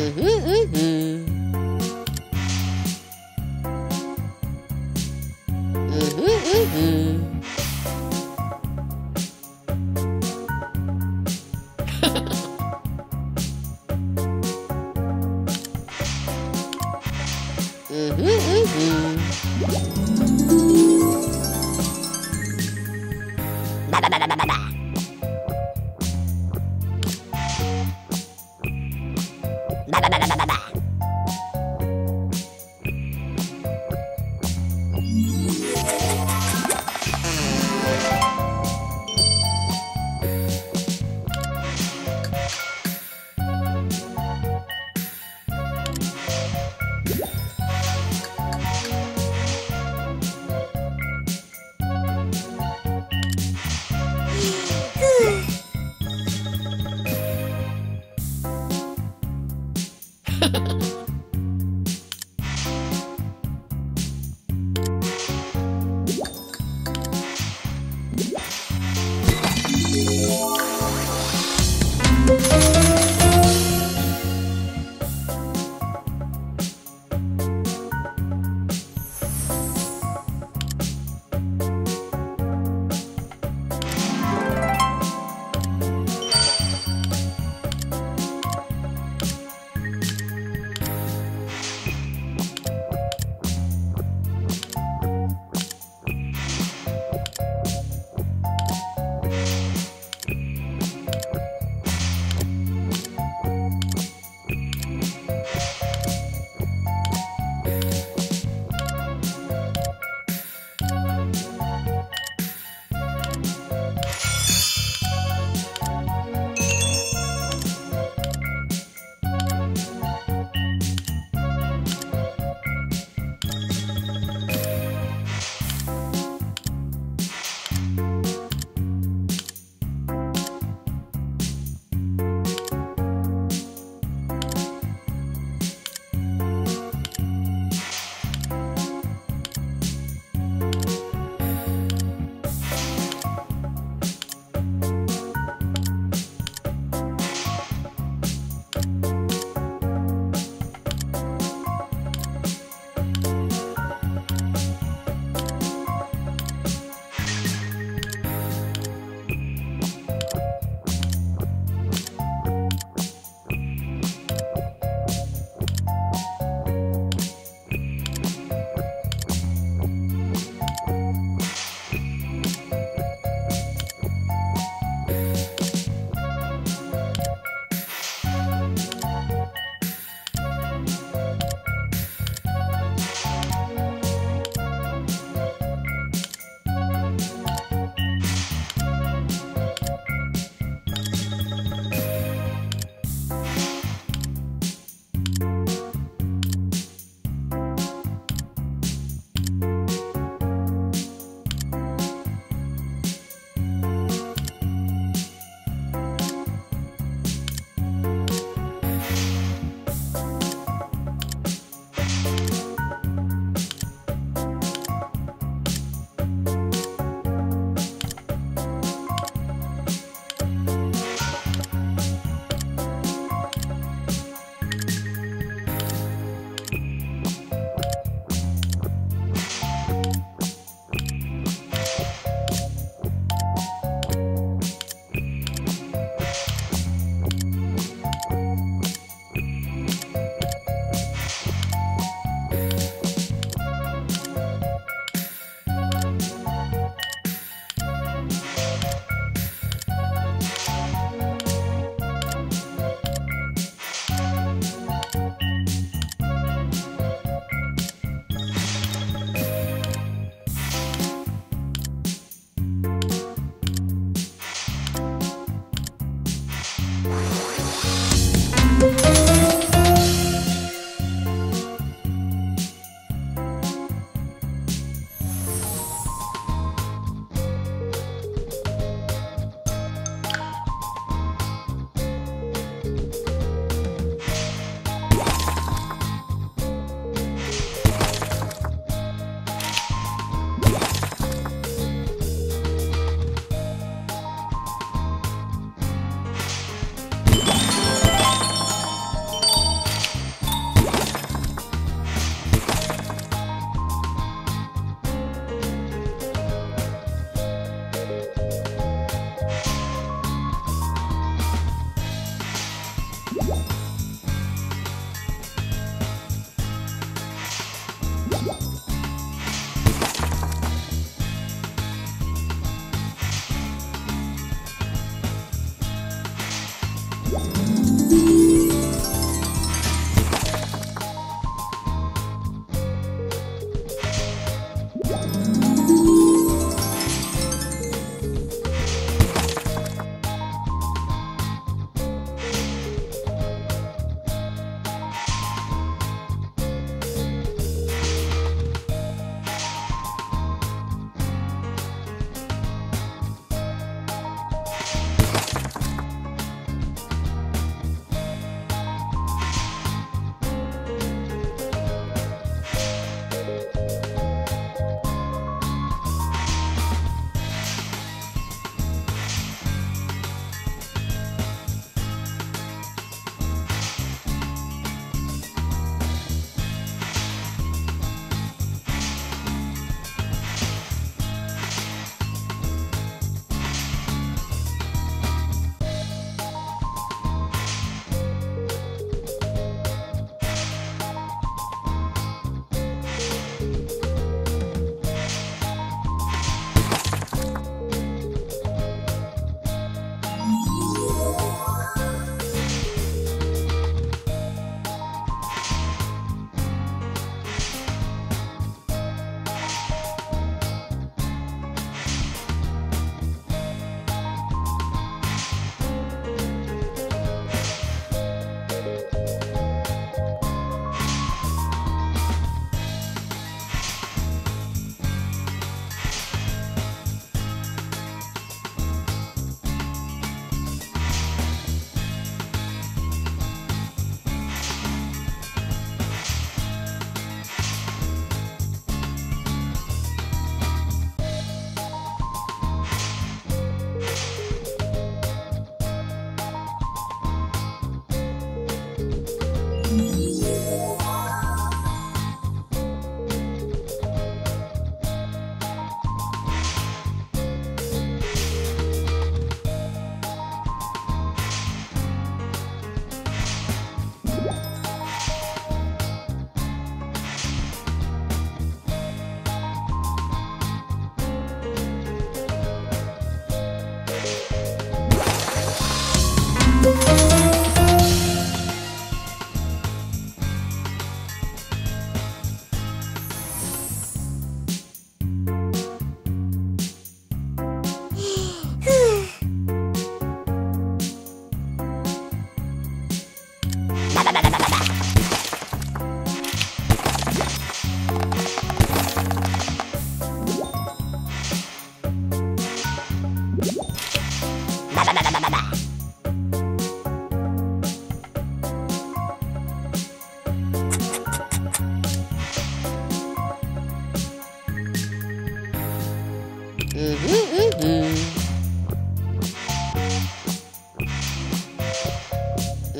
Mm-hmm, mm-hmm.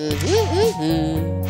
Mm-hmm, mm-hmm.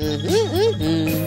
Mm-hmm, mm-hmm.